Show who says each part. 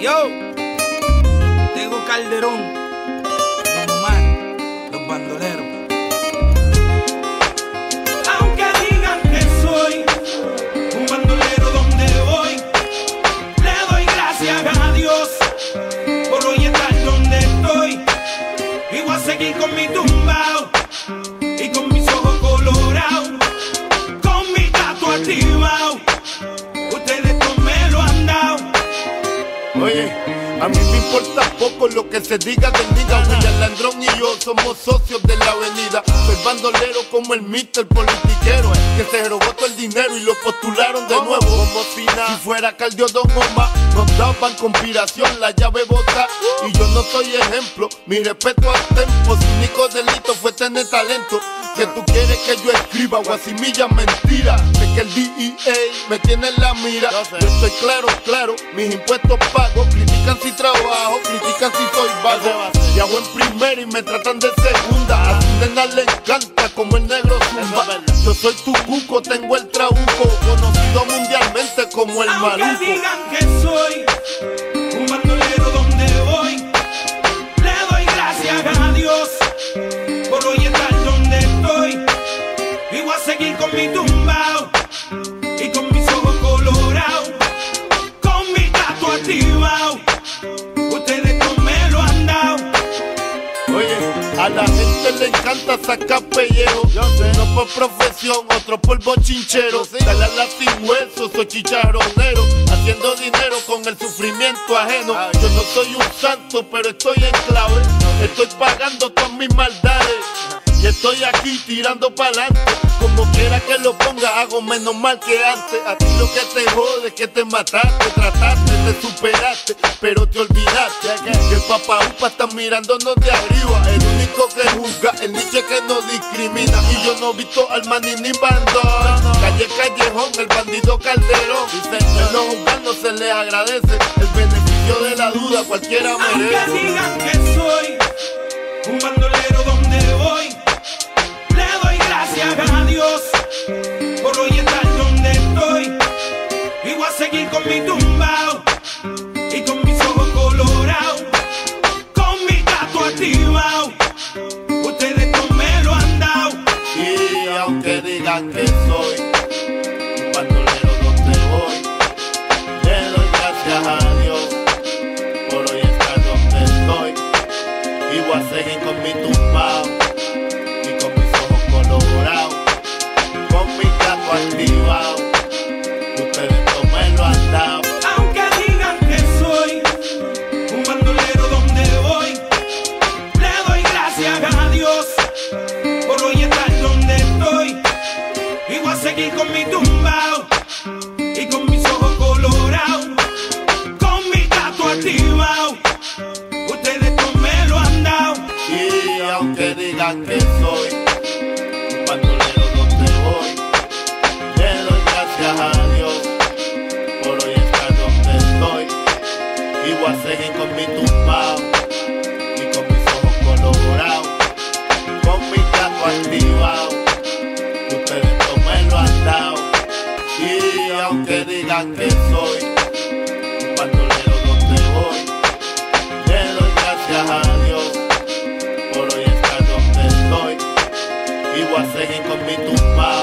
Speaker 1: Yo, tengo Calderón, Don Omar, los bandoleros.
Speaker 2: Aunque digan que soy un bandolero donde voy, le doy gracias a Dios por hoy estar donde estoy. Y voy a seguir con mi
Speaker 3: tour. Importa poco lo que se diga del diga. William Landrón y yo somos socios de la avenida. Soy bandolero como el mister politiquero que se robó todo el dinero y lo postularon de nuevo. Como si nada, si fuera Caldio Don Omar, nos daban conspiración, la llave bota. Y yo no soy ejemplo, mi respeto al tempo. Su único delito fue tener talento. Que tú quieres que yo escriba guasimilla mentira. Sé que el DEA me tiene en la mira. Yo estoy claro, claro, mis impuestos pago. Critican si trabajo, critican si soy vago. Viajo en primera y me tratan de segunda. A su nena le encanta como el negro zumba. Yo soy tu cuco, tengo el trabuco. Conocido mundialmente como el
Speaker 2: Aunque
Speaker 3: maluco.
Speaker 2: digan que soy
Speaker 3: encanta sacar pellejo. Uno por profesión, otro por bochinchero. Dale a la sin hueso, soy chicharronero. Haciendo dinero con el sufrimiento ajeno. Yo no soy un santo, pero estoy en clave. Estoy pagando todas mis maldades. Y estoy aquí tirando pa'lante. Como quiera que lo ponga, hago menos mal que antes. A ti lo que te jode que te mataste, trataste, te superaste, pero te olvidaste. Que el papá upa está mirándonos de arriba. El único que juzga, el niche que no discrimina. Y yo no he visto al maní ni bandón. Calle Callejón, el bandido Calderón. No juzgar no se le agradece. El beneficio de la duda cualquiera merece.
Speaker 2: Aunque digan que soy un bandolero seguir con mi tumbao
Speaker 3: Aunque digan que soy un bandolero donde voy, le doy gracias a Dios por hoy estar donde estoy y voy a seguir con mi tumbao